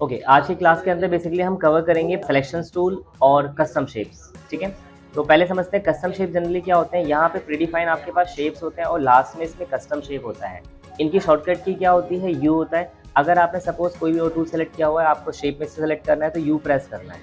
Okay okay, आज की class के अंदर बेसिकली हम कवर करेंगे सिलेक्शन टूल और कस्टम शेप्स ठीक है? तो पहले समझते हैं कस्टम शेप जनरली क्या होते हैं? यहाँ पे प्रीडिफाइन आपके पास शेप्स होते हैं और लास्ट में इसमें कस्टम शेप होता है। इनकी शॉर्टकट की क्या होती है? यू होता है। अगर आपने सपोज़ कोई भी और टूल सेलेक्ट किया हुआ है आपको शेप में सेलेक्ट करना है तो यू प्रेस करना है।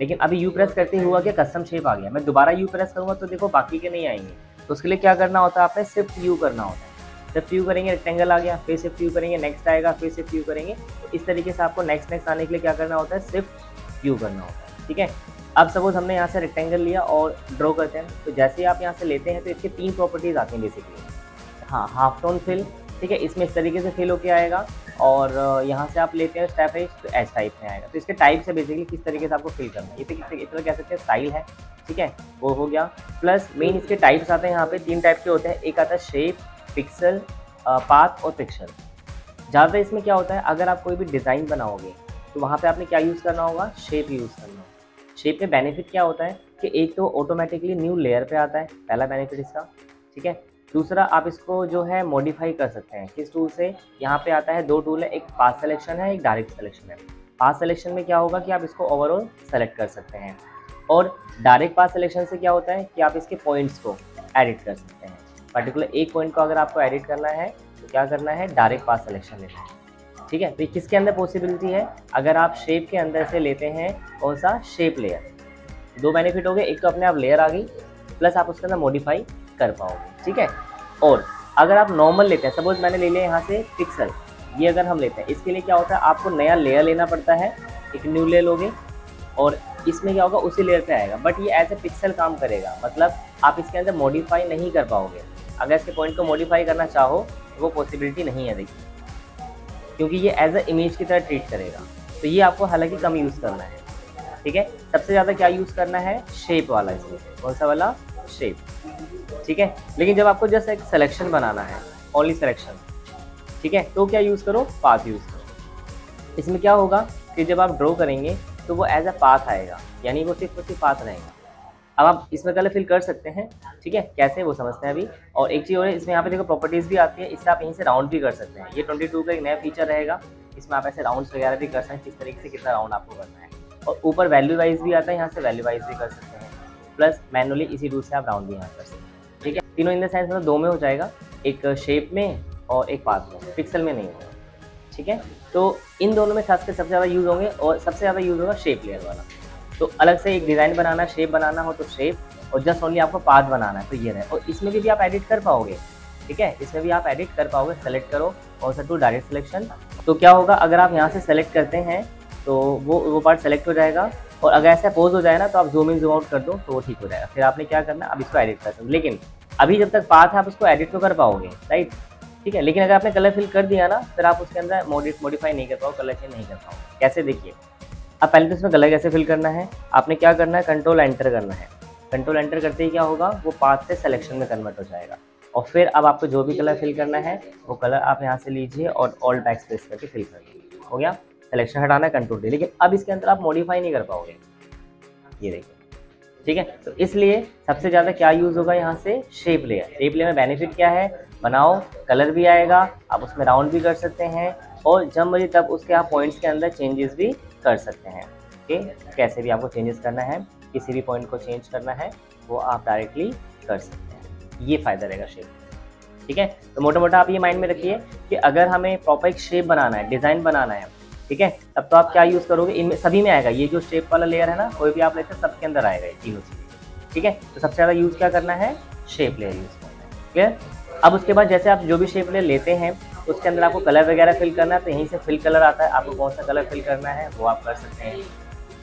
लेकिन अभी यू प्रेस करते हुआ क्या कस्टम शेप आ गया? मैं दोबारा यू प्रेस करूँगा तो देखो बाकी के नहीं आएँगे। तो उसके लिए क्या करना होता है आपने? सिर्फ़ यू करना होता है। जब फ्यू करेंगे रेक्टेंगल आ गया, फिर से फ्यू करेंगे नेक्स्ट आएगा, फिर से फ्यू करेंगे। तो इस तरीके से आपको नेक्स्ट नेक्स्ट आने के लिए क्या करना होता है? सिर्फ़ फ्यू करना होता है, ठीक है? अब सपोज़ हमने यहाँ से रेक्टेंगल लिया और ड्रॉ करते हैं तो जैसे ही आप यहाँ से लेते हैं तो इसके तीन प्रॉपर्टीज़ आती हैं बेसिकली हाँ हाफ़ टोन फिल ठीक है? इसमें इस तरीके से फिल होके आएगा और यहाँ से आप लेते हैं स्टेप एज तो एस टाइप में आएगा। तो इसके टाइप से बेसिकली किस तरीके से आपको फिल करना है? ये तो इस तरह कह सकते हैं स्टाइल है, ठीक है? वो हो गया। प्लस मेन इसके टाइप्स आते हैं यहाँ पे, तीन टाइप के होते हैं। एक आता है शेप पिक्सल पाथ और पिक्सल ज़्यादातर इसमें क्या होता है, अगर आप कोई भी डिज़ाइन बनाओगे तो वहाँ पे आपने क्या यूज़ करना होगा? शेप यूज़ करना होगा। शेप में बेनिफिट क्या होता है कि एक तो ऑटोमेटिकली न्यू लेयर पे आता है, पहला बेनिफिट इसका, ठीक है? दूसरा, आप इसको जो है मॉडिफाई कर सकते हैं। किस टूल से? यहाँ पे आता है दो टूल है, एक पास सिलेक्शन है, एक डायरेक्ट सिलेक्शन है। पास सिलेक्शन में क्या होगा कि आप इसको ओवरऑल सेलेक्ट कर सकते हैं। और डायरेक्ट पास सिलेक्शन से क्या होता है कि आप इसके पॉइंट्स को एडिट कर सकते हैं। पर्टिकुलर एक पॉइंट को अगर आपको एडिट करना है तो क्या करना है? डायरेक्ट पास सिलेक्शन लेना है। ठीक है? तो किसके अंदर पॉसिबिलिटी है? अगर आप शेप के अंदर से लेते हैं कौन सा? शेप लेयर दो बेनिफिट हो गए, एक तो अपने आप लेयर आ गई प्लस आप उसके अंदर मॉडिफाई कर पाओगे। ठीक है? और अगर आप नॉर्मल लेते हैं सपोज़ मैंने ले लिया यहाँ से पिक्सल ये अगर हम लेते हैं, इसके लिए क्या होता है? आपको नया लेयर लेना पड़ता है, एक न्यू लेयर लोगे, और इसमें क्या होगा? उसी लेयर पे आएगा। बट ये एज ए पिक्सल काम करेगा। मतलब आप इसके अंदर मॉडिफाई नहीं कर पाओगे। अगर इसके पॉइंट को मॉडिफाई करना चाहो तो वो पॉसिबिलिटी नहीं है देखिए। क्योंकि ये एज अ इमेज की तरह ट्रीट करेगा। तो ये आपको हालाँकि कम यूज़ करना है। ठीक है? सबसे ज़्यादा क्या यूज़ करना है? शेप वाला इसमें। कौन सा वाला? शेप ठीक है? लेकिन जब आपको जस्ट एक सिलेक्शन बनाना है ओनली सिलेक्शन ठीक है? तो क्या यूज़ करो? पाथ यूज़ करो। इसमें क्या होगा कि जब आप ड्रॉ करेंगे तो वो एज अ पाथ आएगा। यानी वो सिर्फ़ उसी पाथ रहेगा। अब आप इसमें कलर फिल कर सकते हैं, ठीक है? कैसे वो समझते हैं अभी? और एक चीज़ और है, इसमें यहाँ पे देखो प्रॉपर्टीज़ भी आती है, इससे आप यहीं से राउंड भी कर सकते हैं। ये 22 का एक नया फीचर रहेगा, इसमें आप ऐसे राउंड्स वगैरह भी कर सकते हैं, किस तरीके से कितना राउंड आपको करना है। और ऊपर वैल्यू वाइज भी आता है, यहाँ से वैल्यू वाइज भी कर सकते हैं। प्लस मैनुअली इसी रूट से आप राउंड भी यहाँ कर सकते हैं, ठीक है? तीनों इन द सेंस मतलब दो में हो जाएगा, एक शेप में और एक पाथ में पिक्सल में नहीं होगा, ठीक है? तो इन दोनों में खास कर सबसे ज़्यादा यूज़ होंगे और सबसे ज़्यादा यूज़ होगा शेप लेयर वाला। तो अलग से एक डिज़ाइन बनाना शेप बनाना हो तो शेप और जस्ट ओनली आपको पाथ बनाना है तो ये रहे। और इसमें भी, भी आप एडिट कर पाओगे ठीक है? इसमें भी आप एडिट कर पाओगे सेलेक्ट करो और सर टू डायरेक्ट सिलेक्शन तो क्या होगा अगर आप यहाँ से सेलेक्ट करते हैं तो वो वो पार्ट सेलेक्ट हो जाएगा और अगर ऐसा पोज हो जाए ना तो आप जूम इन जूम आउट कर दो तो वो ठीक हो जाएगा। फिर आपने क्या करना अब इसको एडिट कर सकते लेकिन अभी जब तक पाथ है आप उसको एडिट तो कर पाओगे राइट ठीक है? लेकिन अगर आपने कलर फिल कर दिया ना फिर आप उसके अंदर मॉडिफाई नहीं कर पाओ कलर चेंज नहीं कर पाओ। कैसे देखिए? अब पहले तो इसमें गला कैसे फिल करना है? आपने क्या करना है? कंट्रोल एंटर करना है। कंट्रोल एंटर करते ही क्या होगा? वो पाथ से सिलेक्शन में कन्वर्ट हो जाएगा। और फिर अब आपको जो भी कलर फिल करना है, वो कलर आप यहाँ से लीजिए और ऑल बैक स्पेस करके फिल कर लीजिए हो गया? सिलेक्शन हटाना है कंट्रोल डी लेकिन अब इसके अंदर आप मॉडिफाई नहीं कर पाओगे। ये देखिए। ठीक है? तो इसलिए सबसे ज़्यादा क्या यूज़ होगा यहाँ से? शेप लेयर शेप लेयर में बेनिफिट क्या है? बनाओ कलर भी आएगा। आप उसमें राउंड भी कर सकते हैं। और जब मर्ज़ी तब उसके आप पॉइंट्स के अंदर चेंजेस भी कर सकते हैं। ओके? कैसे भी आपको चेंजेस करना है किसी भी पॉइंट को चेंज करना है वो आप डायरेक्टली कर सकते हैं। ये फ़ायदा रहेगा शेप ठीक है? तो मोटा मोटा आप ये माइंड में रखिए कि अगर हमें प्रॉपर एक शेप बनाना है डिज़ाइन बनाना है ठीक है? तब तो आप क्या यूज़ करोगे? इनमें सभी में आएगा। ये जो शेप वाला लेयर है ना कोई भी आप लेते हैं सबके अंदर आएगा ये तीनों चीज़ें। ठीक है? तो सबसे ज़्यादा यूज़ क्या करना है? शेप लेयर यूज़ करना है। क्लियर अब उसके बाद जैसे आप जो भी शेप लेयर लेते हैं उसके अंदर आपको कलर वगैरह फिल करना है तो यहीं से फिल कलर आता है। आपको कौन सा कलर फिल करना है, वो आप कर सकते हैं।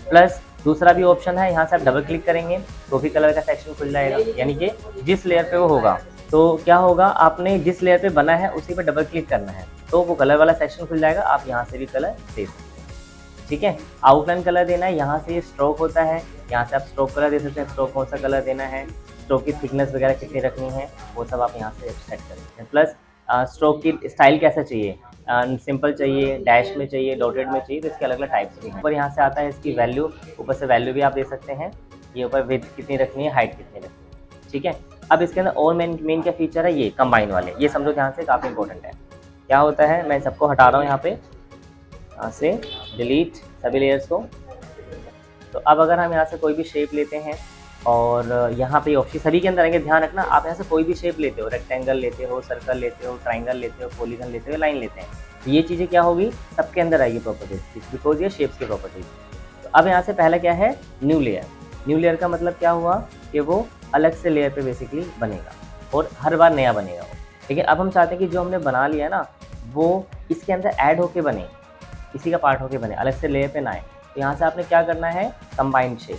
प्लस दूसरा भी ऑप्शन है, यहाँ से आप डबल क्लिक करेंगे तो भी कलर का सेक्शन खुल जाएगा। यानी कि जिस लेयर पे वो होगा। तो क्या होगा, आपने जिस लेयर पे बना है, उसी पे डबल क्लिक करना है। तो वो कलर वाला सेक्शन खुल जाएगा, आप यहाँ से भी कलर दे सकते हैं। ठीक है? आउटलाइन कलर देना है, यहाँ से ये स्ट्रोक होता है। यहाँ से आप स्ट्रोक कलर दे सकते हैं स्ट्रोक कौन सा कलर देना है स्ट्रोक की थिकनेस वगैरह कितनी रखनी है, वो सब आप यहाँ से सेट कर सकते हैं। प्लस स्ट्रोक की स्टाइल कैसा चाहिए? सिंपल चाहिए डैश में चाहिए डॉटेड में चाहिए तो इसके अलग अलग टाइप्स भी हैं। ऊपर यहाँ से आता है इसकी वैल्यू ऊपर से वैल्यू भी आप दे सकते हैं। ये ऊपर विथ कितनी रखनी है हाइट कितनी रखनी है, ठीक है? अब इसके अंदर और मेन मेन क्या फीचर है? ये कंबाइन वाले। ये समझो ध्यान से काफ़ी इंपॉर्टेंट है। क्या होता है? मैं सबको हटा रहा हूँ यहाँ पे। यहाँ से डिलीट सभी लेयर्स को। तो अब अगर हम यहाँ से कोई भी शेप लेते हैं और यहाँ पे ऑप्शन सभी के अंदर आएँगे, ध्यान रखना, आप यहाँ से कोई भी शेप लेते हो रेक्टेंगल लेते हो सर्कल लेते हो ट्राइंगल लेते हो पोलीगन लेते हो लाइन लेते हैं। तो ये चीज़ें क्या होगी? सबके अंदर आएगी प्रॉपर्टीज़ बिकॉज़ ये शेप्स की प्रॉपर्टीज़ तो अब यहाँ से पहला क्या है? न्यू लेयर न्यू लेयर का मतलब क्या हुआ? कि वो अलग से लेयर पे बेसिकली बनेगा और हर बार नया बनेगा वो। लेकिन अब हम चाहते हैं कि जो हमने बना लिया ना, वो इसके अंदर ऐड होके बने, इसी का पार्ट होके बने, अलग से लेयर पे ना आए। तो यहाँ से आपने क्या करना है? कंबाइंड शेप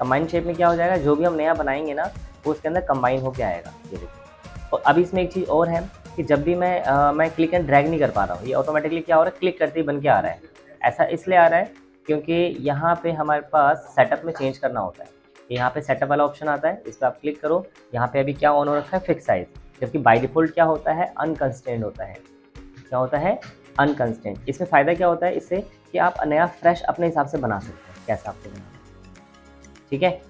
कंबाइंड शेप में क्या हो जाएगा? जो भी हम नया बनाएँगे ना वो उसके अंदर कंबाइन होके आएगा ये देखिए और अभी इसमें एक चीज़ और है कि जब भी मैं आ, मैं क्लिक एंड ड्रैग नहीं कर पा रहा हूँ ये ऑटोमेटिकली क्या हो रहा है? क्लिक करते ही बन के आ रहा है। ऐसा इसलिए आ रहा है क्योंकि यहाँ पे हमारे पास सेटअप में चेंज करना होता है। यहाँ पे सेटअप वाला ऑप्शन आता है इस पर आप क्लिक करो। यहाँ पे अभी क्या ऑन हो रखा है? फिक्स साइज़ जबकि बाई डिफ़ॉल्ट क्या होता है? अनकंस्टेंट होता है। क्या होता है? अनकंस्टेंट इसमें फ़ायदा क्या होता है? इससे कि आप नया फ्रेश अपने हिसाब से बना सकते हैं कैसा आपको बनाना ठीक है?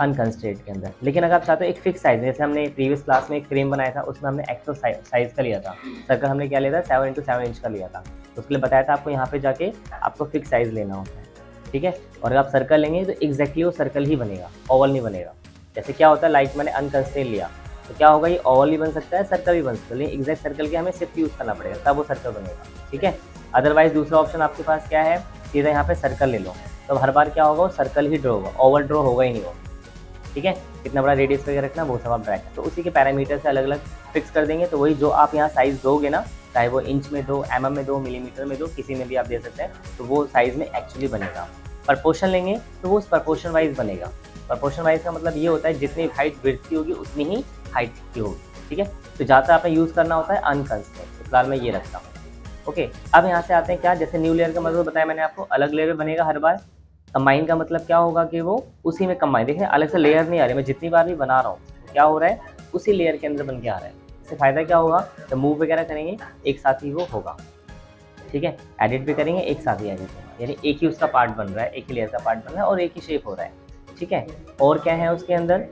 अनकंस्टेंट के अंदर। लेकिन अगर आप चाहते हो एक फिक्स साइज़ जैसे हमने प्रीवियस क्लास में एक फ्रेम बनाया था, उसमें हमने एक्सो साइज़ का लिया था। सर्कल हमने क्या लिया था? सेवन इंटू सेवन इंच का लिया था। उसके लिए बताया था आपको यहाँ पे जाके आपको फिक्स साइज़ लेना होता है। ठीक है? और अगर आप सर्कल लेंगे तो एग्जैक्टली वो सर्कल ही बनेगा ओवल नहीं बनेगा। जैसे क्या होता है लाइक मैंने अनकंस्टेंट लिया तो क्या होगा, ये ओवल भी बन सकता है सर्कल भी बन सकता है। लेकिन एग्जैक्ट सर्कल के हमें सिर्फ़ यूज़ करना पड़ेगा, तब वो सर्कल बनेगा। ठीक है? अदरवाइज़ दूसरा ऑप्शन आपके पास क्या है? सीधा यहाँ पे सर्कल ले लो। तो हर बार क्या होगा, वो सर्कल ही ड्रॉ होगा ओवर ड्रॉ होगा ही नहीं होगा ठीक है? कितना बड़ा रेडियस वगैरह रखना, वो सब आप ड्रैग तो उसी के पैरामीटर से अलग अलग फिक्स कर देंगे तो वही जो आप यहाँ साइज़ दोगे ना, चाहे वो इंच में दो एम में दो मिलीमीटर में दो, किसी में भी आप दे सकते हैं तो वो साइज़ में एक्चुअली बनेगा। प्रपोर्शन लेंगे तो वो उस प्रपोर्शन वाइज बनेगा। प्रपोर्शन वाइज का मतलब ये होता है, जितनी हाइट ब्रिथ की होगी, उतनी ही हाइट की होगी। ठीक है? तो ज़्यादा आपने यूज़ करना होता है अनकंस्टेंट तो फ़िलहाल मैं ये रखता हूँ। ओके, अब यहाँ से आते हैं क्या? जैसे न्यू लेयर का मतलब बताया मैंने आपको, अलग लेयर बनेगा हर बार। कंबाइन का मतलब क्या होगा कि वो उसी में कंबाइन देखें अलग से लेयर नहीं आ रही, मैं जितनी बार भी बना रहा हूँ तो क्या हो रहा है? उसी लेयर के अंदर बन के आ रहा है। इससे फ़ायदा क्या होगा? जब मूव वगैरह करेंगे, एक साथ ही वो होगा। ठीक है? एडिट भी करेंगे, एक साथ ही एडिट होगा। यानी एक ही उसका पार्ट बन रहा है, एक ही लेयर का पार्ट बन रहा है और एक ही शेप हो रहा है। ठीक है? और क्या है उसके अंदर?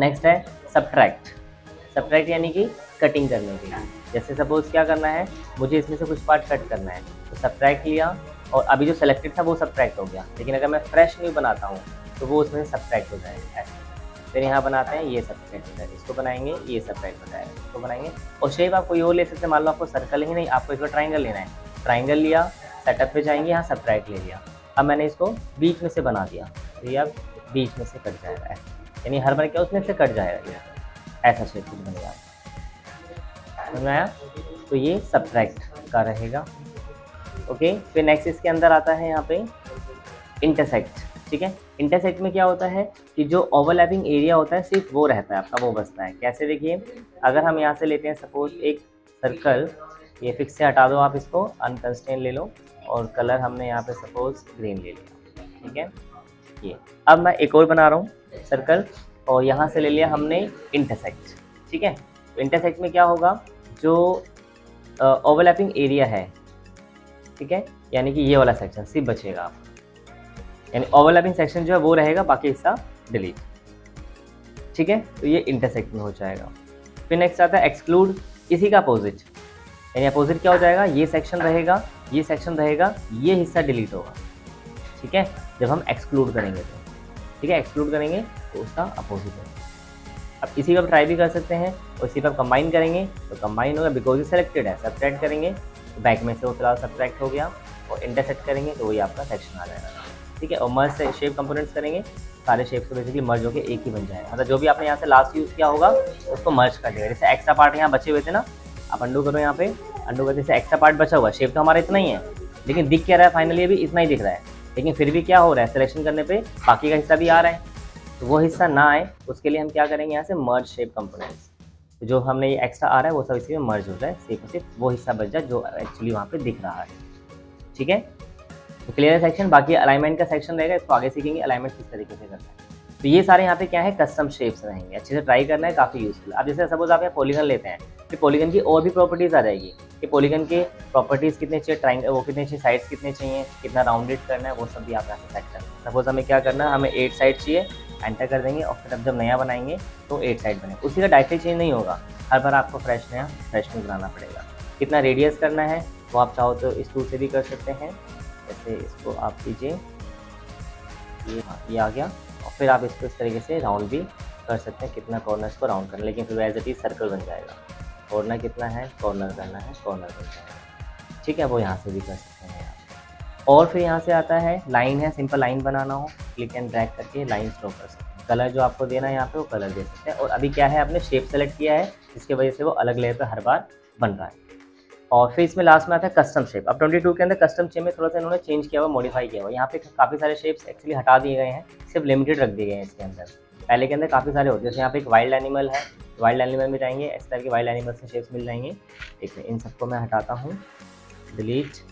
नेक्स्ट है सब्ट्रैक्ट सब्ट्रैक्ट यानी कि कटिंग करने के लिए। जैसे सपोज़ क्या करना है, मुझे इसमें से कुछ पार्ट कट करना है। तो सब्ट्रैक्ट लिया और अभी जो सेलेक्टेड था वो सब्ट्रैक्ट हो गया। लेकिन अगर मैं फ्रेश न्यू बनाता हूँ तो वो उसमें सब्ट्रैक्ट हो जाएगा। ऐसे फिर यहाँ बनाते हैं, ये सब्ट्रैक्ट हो जाएगा। इसको बनाएँगे, ये सब्ट्रैक्ट हो जाएगा। इसको बनाएँगे। और शेप आप कोई और ले सकते हैं। मान लो आपको सर्कल ही नहीं, आपको इसको ट्राइंगल लेना है। ट्राइंगल लिया सेटअप पे जाएँगे, यहाँ सब्ट्रैक्ट ले लिया। अब मैंने इसको बीच में से बना दिया। तो ये अब बीच में से कट जाएगा। यानी हर बार क्या, उसमें से कट जाएगा। ये ऐसा शेप बनेगा। समझ आया तो ये सब्ट्रैक्ट का रहेगा। ओके फिर नेक्स्ट इसके अंदर आता है यहाँ पे इंटरसेक्ट ठीक है? इंटरसेक्ट में क्या होता है कि जो ओवरलैपिंग एरिया होता है, सिर्फ़ वो रहता है आपका, वो बचता है। कैसे देखिए? अगर हम यहाँ से लेते हैं सपोज़ एक सर्कल ये फिक्स से हटा दो आप इसको अनकंस्टेंट ले लो और कलर हमने यहाँ पे सपोज़ ग्रीन ले लिया। ठीक है? ये। अब मैं एक और बना रहा हूँ सर्कल और यहाँ से ले लिया हमने इंटरसेक्ट ठीक है? तो इंटरसेक्ट में क्या होगा? जो ओवरलैपिंग uh, एरिया है ठीक है? यानी कि ये वाला सेक्शन सिर्फ़ बचेगा आप यानी ओवरलैपिंग सेक्शन जो है वो रहेगा बाकी हिस्सा डिलीट ठीक है? तो ये इंटरसेक्ट में हो जाएगा। फिर नेक्स्ट आता है एक्सक्लूड इसी का अपोजिट यानी अपोजिट क्या हो जाएगा? ये सेक्शन रहेगा ये सेक्शन रहेगा ये हिस्सा डिलीट होगा। ठीक है? जब हम एक्सक्लूड करेंगे तो। ठीक है? एक्सक्लूड करेंगे तो उसका अपोजिट होगा। अब इसी पर ट्राई भी कर सकते हैं और इसी पर कंबाइन करेंगे। तो कंबाइन होगा बिकॉज़ ये सेलेक्टेड है सब्ट्रैक्ट करेंगे। तो बैक में से वो फ़िलहाल सब्ट्रैक्ट हो गया और इंटरसेक्ट करेंगे तो वही आपका सेक्शन आ जाएगा। ठीक है? और मर्ज से शेप कंपोनेंट्स करेंगे। सारे शेप्स को बेसिकली मर्ज होकर एक ही बन जाएगा। मतलब जो भी आपने यहाँ से लास्ट यूज़ किया होगा, उसको मर्ज कर देगा। जैसे एक्स्ट्रा पार्ट यहाँ बचे हुए थे ना, आप अंडू करो यहाँ पे। अंडू करते जैसे एक्स्ट्रा पार्ट बचा हुआ शेप तो हमारा इतना ही है। लेकिन दिख क्या रहा है? फाइनली अभी इतना ही दिख रहा है। लेकिन फिर भी क्या हो रहा है? सिलेक्शन करने पे बाकी का हिस्सा भी आ रहा है। तो वो हिस्सा ना आए, उसके लिए हम क्या करेंगे यहाँ से मर्ज शेप कंपोनेंट्स तो जो हमने ये एक्स्ट्रा आ रहा है, वो सब इसी में मर्ज हो जाए सिर्फ़ सिर्फ़ वो हिस्सा बच जाए जो एक्चुअली वहाँ पे दिख रहा है। ठीक है? तो क्लियर सेक्शन बाकी अलाइनमेंट का सेक्शन रहेगा, इसको आगे सीखेंगे अलाइनमेंट किस तरीके से करना है। तो ये सारे यहाँ पे क्या है कस्टम शेप्स रहेंगे। अच्छे से ट्राई करना है, काफ़ी यूजफुल अब जैसे सपोज़ आप यहाँ पोलीगन लेते हैं फिर पोलीगन की और भी प्रॉपर्टीज़ आ जाएगी कि पोलीगन के प्रॉपर्टीज़ कितने चाहिए ट्राइंग वो कितने चाहिए साइड्स कितने चाहिए, कितना राउंडेड करना है, वो सब भी आप यहाँ से सेट करना सपोज़ हमें क्या करना है, हमें एट साइड चाहिए एंटर कर देंगे और फिर अब जब नया बनाएँगे तो एट साइड बने। उसी का डायरेक्टली चेंज नहीं होगा। हर बार आपको फ्रेश नया फ्रेश न्यू बनाना पड़ेगा। कितना रेडियस करना है, वो आप चाहो तो इस टूल से भी कर सकते हैं। जैसे इसको आप कीजिए। ये ये आ गया। और फिर आप इसको इस तरीके से राउंड भी कर सकते हैं, कितना कॉर्नर्स को राउंड करना लेकिन फिर एज इट इज़ सर्कल बन जाएगा। कॉर्नर कितना है? कॉर्नर करना है कॉर्नर बन जाएगा। ठीक है वो यहाँ से भी कर सकते हैं। और फिर यहाँ से आता है लाइन है सिंपल लाइन बनाना हो क्लिक एंड ड्रैग करके लाइन स्ट्रो कर सकते हैं। कलर जो आपको देना है यहाँ पे वो कलर दे सकते हैं। और अभी क्या है, आपने शेप सेलेक्ट किया है, जिसकी वजह से वो अलग लेयर पर हर बार बन रहा है। और फिर इसमें लास्ट में आता है कस्टम शेप अब 22 के अंदर कस्टम शेप में थोड़ा सा इन्होंने चेंज किया हुआ मॉडिफाई किया हुआ। यहाँ पे काफ़ी सारे शेप्स एक्चुअली हटा दिए गए हैं, सिर्फ़ लिमिटेड रख दिए गए हैं इसके अंदर। पहले के अंदर काफ़ी सारे होते हैं। जैसे यहाँ पे एक वाइल्ड एनिमल है वाइल्ड एनिमल में जाएँगे, इस तरह के वाइल्ड एनिमल्स के शेप्स मिल जाएँगे। है इन सबको मैं हटाता हूँ। डिलीट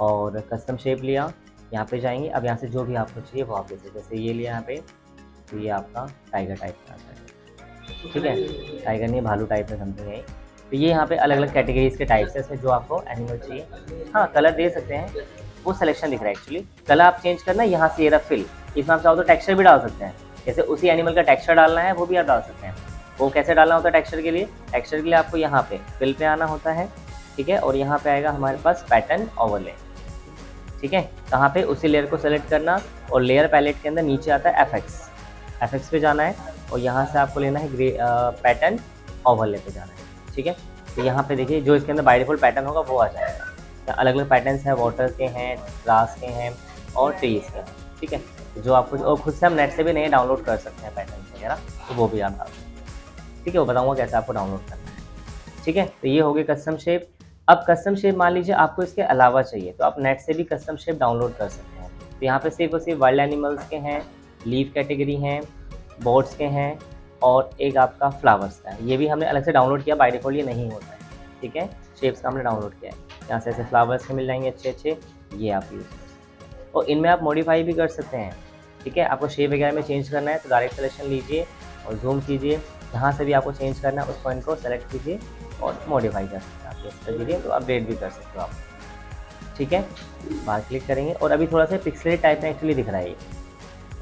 और कस्टम शेप लिया, यहाँ पे जाएँगे। अब यहाँ से जो भी आपको चाहिए, वो आप ले जैसे ये लिया यहाँ पे तो ये आपका टाइगर टाइप का आता है। ठीक है? टाइगर नहीं, भालू टाइप में समथिंग है तो ये यहाँ पे अलग अलग कैटेगरीज के टाइप्स है जो आपको एनिमल चाहिए। हाँ कलर दे सकते हैं। वो सिलेक्शन दिख रहा है एक्चुअली कलर आप चेंज करना, यहाँ से ये रहा फिल इसमें आप चाहो तो टेक्सचर भी डाल सकते हैं। जैसे उसी एनिमल का टेक्सचर डालना है, वो भी आप डाल सकते हैं। वो कैसे डालना होता है टेक्सचर के लिए? टेक्सचर के लिए आपको यहाँ पे फिल पे आना होता है। ठीक है? और यहाँ पे आएगा हमारे पास पैटर्न ओवरले ठीक है? कहाँ पे? उसी लेयर को सेलेक्ट करना और लेयर पैलेट के अंदर नीचे आता है एफ़ एक्स एफ़ एक्स पे जाना है और यहाँ से आपको लेना है ग्रे पैटर्न ओवरले पे जाना है, ठीक है? तो यहाँ पे देखिए, जो इसके अंदर बाई डिफ़ॉल्ट पैटर्न होगा वो आ जाएगा। तो अलग अलग पैटर्न्स हैं वाटर के हैं ग्रास के हैं और ट्रीज के हैं, ठीक है? जो आपको, और खुद से हम नेट से भी नहीं डाउनलोड कर सकते हैं पैटर्न वगैरह तो वो भी आप डाल ठीक है? वो बताऊँगा कैसे आपको डाउनलोड करना है। ठीक है? तो ये हो गई कस्टम शेप अब कस्टम शेप मान लीजिए आपको इसके अलावा चाहिए तो आप नेट से भी कस्टम शेप डाउनलोड कर सकते हैं। तो यहाँ पे सिर्फ़ और सिर्फ़ वाइल्ड एनिमल्स के हैं लीव कैटेगरी हैं बोर्ड्स के हैं और एक आपका फ्लावर्स का है। ये भी हमने अलग से डाउनलोड किया बाई डिफ़ॉल्ट ये नहीं होता है, ठीक है? शेप्स का हमने डाउनलोड किया है। यहाँ से ऐसे फ्लावर्स के मिल जाएँगे अच्छे अच्छे, ये आप यूज़ कर सकते हैं। और इनमें आप मॉडिफाई भी कर सकते हैं, ठीक है? आपको शेप वगैरह में चेंज करना है तो डायरेक्ट सेलेक्शन लीजिए और जूम कीजिए। जहाँ से भी आपको चेंज करना है, उस पॉइंट को सेलेक्ट कीजिए। और मॉडिफाई कर सकते हैं आप कर दीजिए तो अपडेट भी कर सकते हो आप। ठीक है? बाहर क्लिक करेंगे और अभी थोड़ा सा पिक्सले टाइप में एक्चुअली दिख रहा है ये।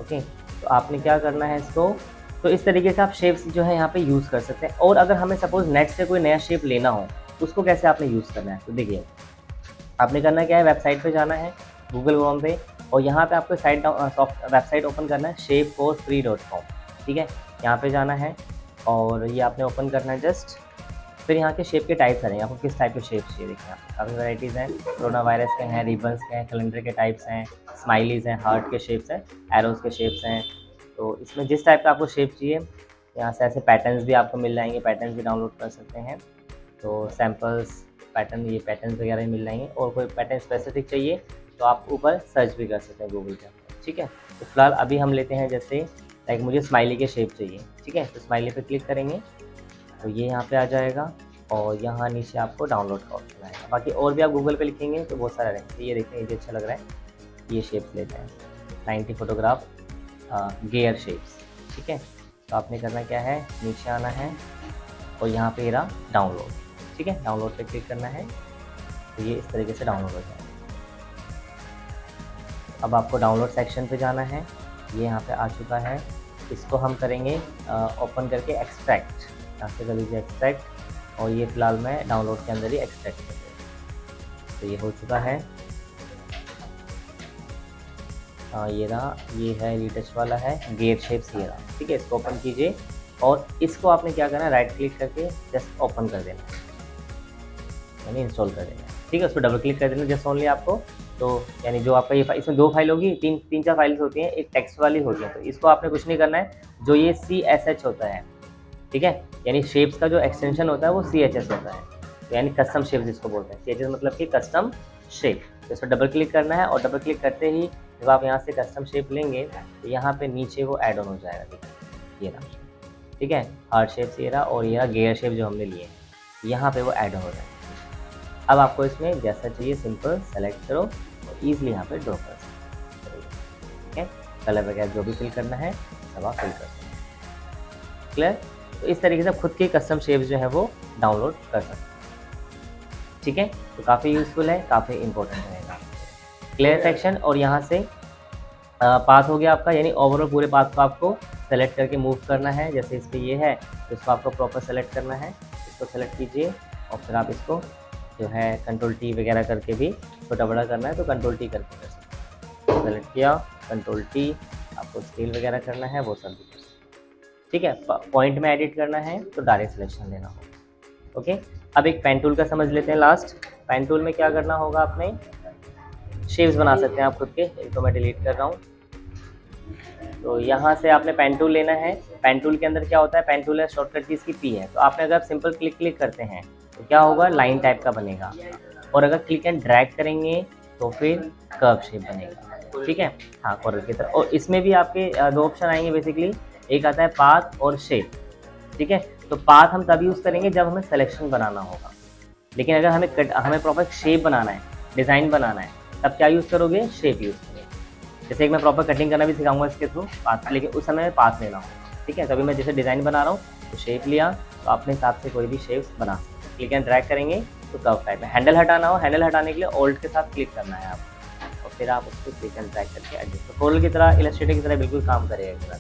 ओके तो आपने क्या करना है इसको? तो इस तरीके से आप शेप्स जो है यहाँ पे यूज़ कर सकते हैं। और अगर हमें सपोज़ नेट से कोई नया शेप लेना हो तो उसको कैसे आपने यूज़ करना है? तो देखिए, आपने करना क्या है? वेबसाइट पे जाना है गूगल क्रोम पे, और यहाँ पे आपको साइट सॉफ्ट वेबसाइट ओपन करना है shape four free dot com ठीक है? यहाँ पे जाना है, और ये आपने ओपन करना है जस्ट फिर यहाँ के शेप के टाइप्स आ रहे हैं, आपको किस टाइप के शेप चाहिए देखिए आप। काफ़ी वैराइटीज़ हैं कोरोना वायरस के हैं रिबन्स के हैं कैलेंडर के टाइप्स हैं स्माइलीज़ हैं हार्ट के शेप्स हैं एरोज़ के शेप्स हैं। तो इसमें जिस टाइप का आपको शेप चाहिए, यहाँ से ऐसे पैटर्न्स भी आपको मिल जाएँगे पैटर्न्स भी डाउनलोड कर सकते हैं। तो सैम्पल्स पैटर्न ये पैटर्न वगैरह मिल जाएँगे। और कोई पैटर्न स्पेसिफिक चाहिए तो आप ऊपर सर्च भी कर सकते हैं गूगल पे ठीक है? तो फ़िलहाल अभी हम लेते हैं जैसे लाइक मुझे स्माइली के शेप चाहिए, ठीक है? तो स्माइली पे क्लिक करेंगे। तो ये यहाँ पे आ जाएगा और यहाँ नीचे आपको डाउनलोड का ऑप्शन आएगा। बाकी और भी आप गूगल पे लिखेंगे तो बहुत सारे रहेंगे ये देखते हैं ये अच्छा लग रहा है। ये शेप्स लेते हैं। नाइन्टी फोटोग्राफ गेयर शेप्स ठीक है? तो आपने करना क्या है? नीचे आना है और यहाँ पे रहा डाउनलोड ठीक है? डाउनलोड पे क्लिक करना है। तो ये इस तरीके से डाउनलोड हो जाएगा। अब आपको डाउनलोड सेक्शन पे जाना है। ये यहाँ पे आ चुका है। इसको हम करेंगे ओपन करके एक्सट्रैक्ट कर लीजिए एक्सट्रैक्ट और ये फ़िलहाल मैं डाउनलोड के अंदर ही एक्सट्रैक्ट कर तो ये हो चुका है। हाँ ये रहा, ये है रीटच वाला है गेयर शेप्स ये रहा ठीक है, इसको ओपन कीजिए और इसको आपने क्या करना है राइट क्लिक करके जस्ट ओपन कर देना यानी इंस्टॉल कर देना ठीक है, उसको डबल क्लिक कर देना जस्ट ओनली आपको। तो यानी जो आपका ये इसमें दो फ़ाइल होगी, तीन तीन, चार फाइल्स होती हैं, एक टेक्स्ट वाली होती है। तो इसको आपने कुछ नहीं करना है। जो ये सी एस एच होता है ठीक है? यानी शेप्स का जो एक्सटेंशन होता है वो सी एच एस होता है। यानी कस्टम शेप जिसको बोलते हैं। सी मतलब कि कस्टम शेप तो इस पर डबल क्लिक करना है और डबल क्लिक करते ही जब आप यहाँ से कस्टम शेप लेंगे तो यहाँ पे नीचे वो ऐड ऑन हो जाएगा। देखिए ये रहा। ठीक है? हार्ट शेप ये रहा और ये रहा गेयर शेप जो हमने लिए यहाँ पे वो ऐड ऑन हो जाएगा अब आपको इसमें जैसा चाहिए सिंपल सेलेक्ट करो और ईजिली यहाँ पे ड्रॉ कर सकते ठीक है? कलर वगैरह जो भी फिल करना है, सब आप फिल कर सकते हैं। क्लियर तो इस तरीके से खुद के कस्टम शेप्स जो है वो डाउनलोड कर सकते हैं। ठीक है? तो काफ़ी यूज़फुल है काफ़ी इंपॉर्टेंट रहेगा क्लियर सेक्शन और यहाँ से पाथ हो गया आपका यानी ओवरऑल पूरे पाथ को आपको सेलेक्ट करके मूव करना है। जैसे इस पर ये है तो इसको आपको प्रॉपर सेलेक्ट करना है। इसको सेलेक्ट कीजिए और फिर आप इसको जो है कंट्रोल टी वगैरह करके भी छोटा बड़ा करना है तो कंट्रोल टी करके कर सकते हैं। सेलेक्ट किया कंट्रोल टी आपको स्केल वगैरह करना है वो सब ठीक है पॉइंट में एडिट करना है तो डायरेक्ट सिलेक्शन लेना होगा ओके अब एक पेन टूल का समझ लेते हैं लास्ट पेन टूल में क्या करना होगा आपने? शेप्स बना सकते हैं आप खुद के, एक तो मैं डिलीट कर रहा हूँ। तो यहाँ से आपने पेन टूल लेना है। पेन टूल के अंदर क्या होता है? पेन टूल है शॉर्टकट की इसकी पी है। तो आपने अगर सिंपल क्लिक क्लिक करते हैं तो क्या होगा? लाइन टाइप का बनेगा। और अगर क्लिक एंड ड्रैग करेंगे तो फिर कर्व शेप बनेगा। ठीक है? हाँ कॉर्नर की तरफ़ और इसमें भी आपके दो ऑप्शन आएँगे बेसिकली एक आता है पाथ और शेप ठीक है? तो पाथ हम तभी यूज़ करेंगे जब हमें सिलेक्शन बनाना होगा। लेकिन अगर हमें कट हमें प्रॉपर शेप बनाना है डिज़ाइन बनाना है, तब क्या यूज़ करोगे? शेप यूज़ करोगे। जैसे एक मैं प्रॉपर कटिंग करना भी सिखाऊँगा इसके थ्रू पाथ लेकिन उस समय पाथ लेना होगा ठीक है? तो अभी मैं जैसे डिज़ाइन बना रहा हूँ तो शेप लिया तो अपने हिसाब से कोई भी शेप बना क्लिक एंड ड्रैग करेंगे तो कव टाइप में हैंडल हटाना हो हैंडल हटाने के लिए ओल्ड के साथ क्लिक करना है आप। और फिर आप उसको क्लिक एंड ड्रैग करके एडजस्ट फोल्ड की तरह इलेस्ट्रेटर की तरह बिल्कुल काम करेगा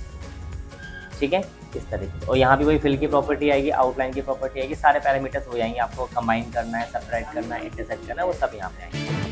ठीक है? इस तरीके से। और यहाँ भी वही फिल की प्रॉपर्टी आएगी आउटलाइन की प्रॉपर्टी आएगी, सारे पैरामीटर्स हो जाएँगे। आपको कंबाइन करना है सेपरेट करना है इंटरसेक्ट करना है, वो सब यहाँ पे आएँगे।